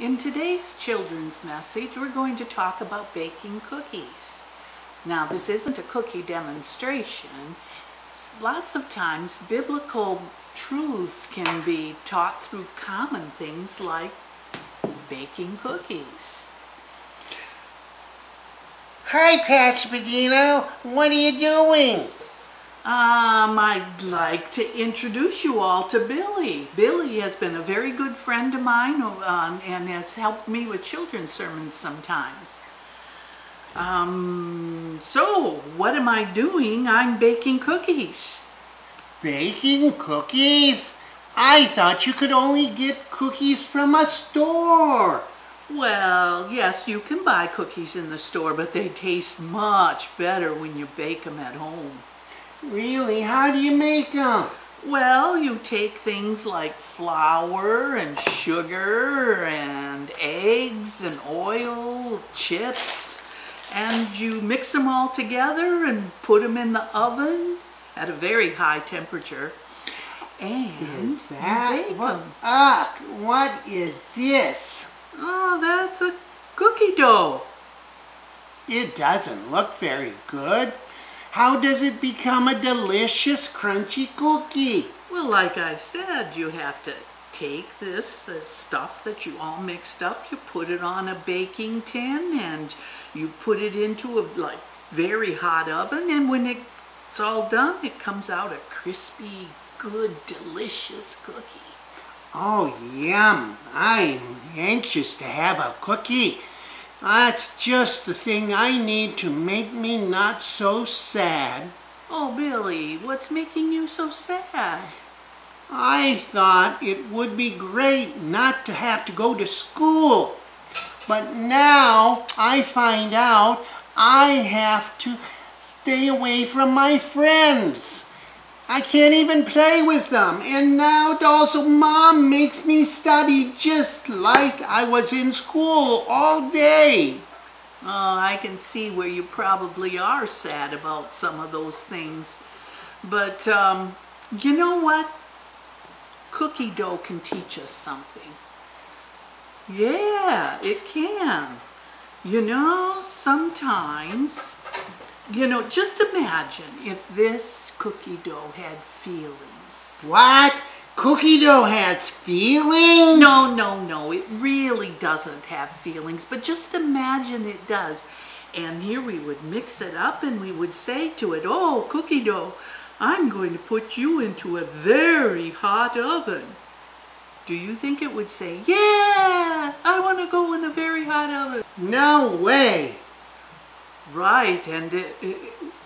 In today's children's message, we're going to talk about baking cookies. Now, this isn't a cookie demonstration. Lots of times, biblical truths can be taught through common things like baking cookies. Hi, Pastor Medina. What are you doing? Um, I'd like to introduce you all to Billy. Billy has been a very good friend of mine um, and has helped me with children's sermons sometimes. Um, so, what am I doing? I'm baking cookies. Baking cookies? I thought you could only get cookies from a store. Well, yes, you can buy cookies in the store, but they taste much better when you bake them at home. Really? How do you make them? Well, you take things like flour and sugar and eggs and oil, chips, and you mix them all together and put them in the oven at a very high temperature. And Is that you bake what? 'em. Ah, what is this? Oh, that's a cookie dough. It doesn't look very good. How does it become a delicious, crunchy cookie? Well, like I said, you have to take this, the stuff that you all mixed up, you put it on a baking tin and you put it into a like very hot oven and when it's all done, it comes out a crispy, good, delicious cookie. Oh, yum. I'm anxious to have a cookie. That's just the thing I need to make me not so sad. Oh, Billy, what's making you so sad? I thought it would be great not to have to go to school. But now I find out I have to stay away from my friends. I can't even play with them. And now also mom makes me study just like I was in school all day. Oh, I can see where you probably are sad about some of those things. But, um, you know what? Cookie dough can teach us something. Yeah, it can. You know, sometimes, you know, just imagine if this cookie dough had feelings. What? Cookie dough has feelings? No, no, no, it really doesn't have feelings, but just imagine it does. And here we would mix it up and we would say to it, Oh, cookie dough, I'm going to put you into a very hot oven. Do you think it would say, Yeah, I want to go in a very hot oven? No way. Right, and it, it,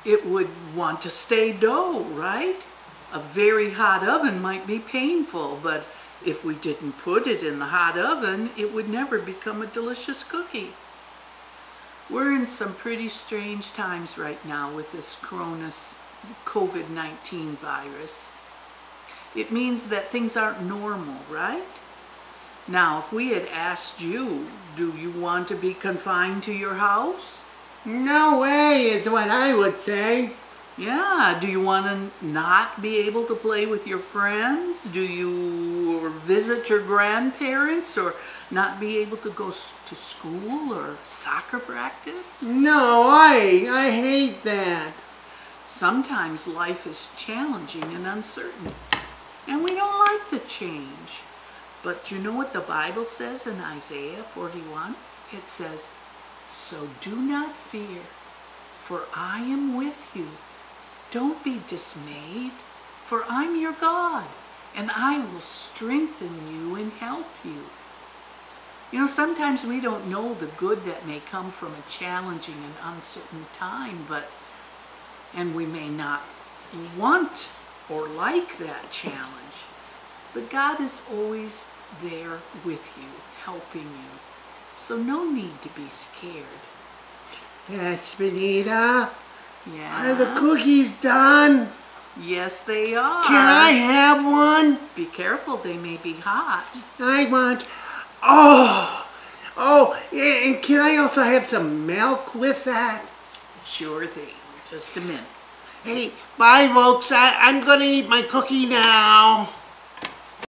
it would want to stay dough, right? A very hot oven might be painful, but if we didn't put it in the hot oven, it would never become a delicious cookie. We're in some pretty strange times right now with this corona COVID-19 virus. It means that things aren't normal, right? Now, if we had asked you, do you want to be confined to your house? No way is what I would say. Yeah, do you want to not be able to play with your friends? Do you visit your grandparents or not be able to go to school or soccer practice? No, I I hate that. Sometimes life is challenging and uncertain, and we don't like the change. But you know what the Bible says in Isaiah 41? It says, So do not fear, for I am with you. Don't be dismayed, for I'm your God, and I will strengthen you and help you. You know, sometimes we don't know the good that may come from a challenging and uncertain time, but, and we may not want or like that challenge, but God is always there with you, helping you. So no need to be scared. Yes, Benita. Yeah. Are the cookies done? Yes, they are. Can I have one? Be careful, they may be hot. I want. Oh, oh, and can I also have some milk with that? Sure thing. Just a minute. Hey, bye, folks. I, I'm gonna eat my cookie now.